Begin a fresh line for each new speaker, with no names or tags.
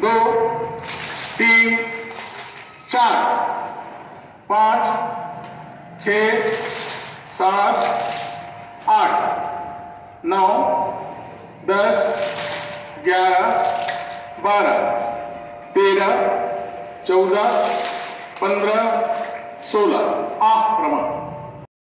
दो, तीन, चार, पाँच, छ, सात, आठ, नौ, दस, ग्यारह, बारह, तेरह, चौदह, पंद्रह, सोलह। आठ